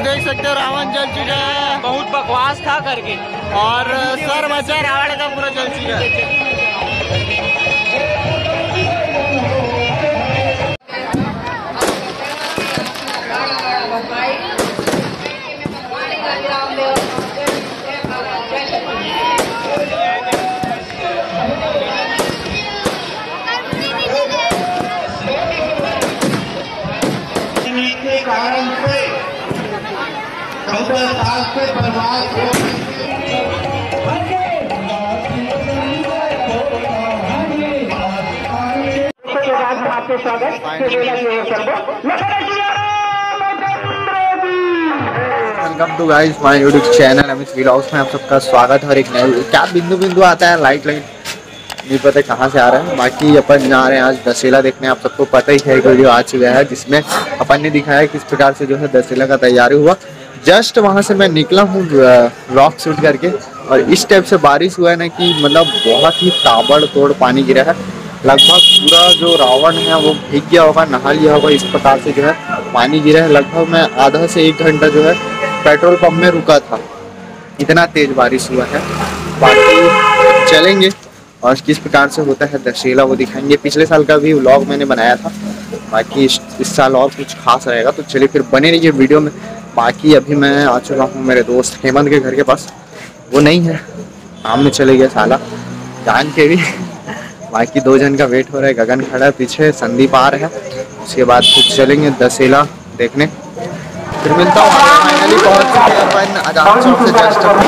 देख सकते हो रावण जल चुका है। बहुत बकवास था करके। और सर मचा रावण का पूरा जल चुका है। स्वागत welcome to guys my YouTube channel vlogs में आप सबका स्वागत है और एक नए क्या बिंदु बिंदु आता है? लाइट लाइट नहीं पता कहाँ से आ रहा है। बाकी अपन जा रहे हैं आज दशहरा देखने, आप सबको पता ही है वीडियो आ चुका है, जिसमें अपन ने दिखाया किस प्रकार से जो है दशहरा का तैयारी हुआ। जस्ट वहाँ से मैं निकला हूँ रॉक शूट करके और इस टाइप से बारिश हुआ है ना कि मतलब बहुत ही ताबड़ तोड़ पानी गिरा है। लगभग पूरा जो रावण है वो भीग गया होगा नहा लिया होगा इस प्रकार से जो है पानी गिरा है। लगभग मैं आधा से एक घंटा जो है पेट्रोल पंप में रुका था। इतना तेज बारिश हुआ है। बाकी चलेंगे और किस प्रकार से होता है दशहरा वो दिखाएँगे। पिछले साल का भी व्लॉग मैंने बनाया था बाकी इस, इस साल और कुछ खास रहेगा। तो चलिए फिर बने रहिए वीडियो में। बाकी अभी मैं आ चुका हूँ मेरे दोस्त हेमंत के घर के पास। वो नहीं है। काम में चले गए साला। जान के भी। बाकी दो जन का वेट हो रहा है। गगन खड़ा है पीछे। संदीप आ रहा है। उसके बाद फिर चलेंगे दशहरा देखने। फिर मिलता हूँ। फाइनली पहुँच चुके अपन आज़ाद चौक से जस्ट वाले।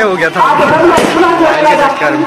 हो गया था मोबाइल के चक्कर में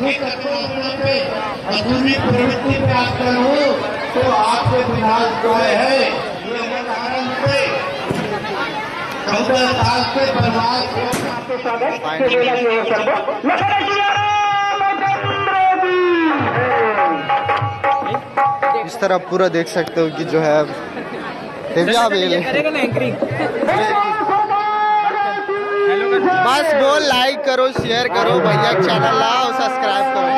पे। अधूरी प्रवृत्ति प्राप्त करो तो आपके विनाश जो है। चौदह साल से बर्बाद हो। इस तरह पूरा देख सकते हो कि जो है दिव्या बेल करेगा ना एंकरिंग बस बोल लाइक करो शेयर करो भैया चैनल लाओ सब्सक्राइब करो।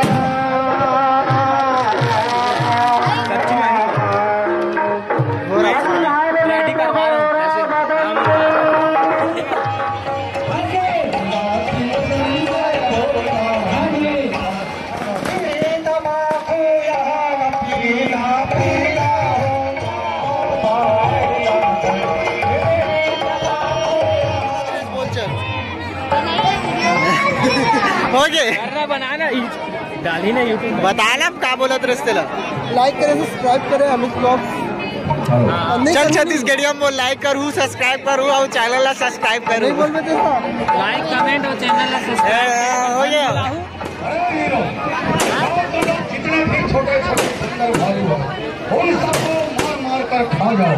हो गए। बनाना ना यूट्यूब का बोलत रस्तेला लाइक करें सब्सक्राइब करें अमित ब्लॉग चल छत्तीसगढ़िया में लाइक करू सब्सक्राइब करू और चैनल ला सब्सक्राइब करू। बोल लाइक कमेंट और चैनल ए, सब्सक्राइब हो गया। मार मार कर खा जाओ।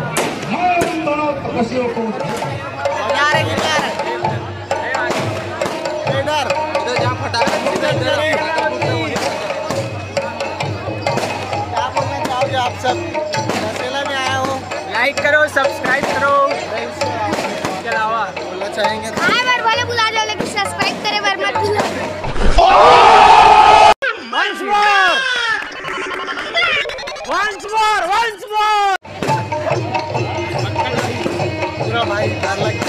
मैं उन दोनों तपस्वियों को क्या बोलना चाहोगे आप सब दशहरा में आया हो लाइक करो सब्सक्राइब करो इसके अलावा बोलना चाहेंगे हाँ बार बुला। जाओ लेकिन सब्सक्राइब करे बार मत पूरा भाई डर लग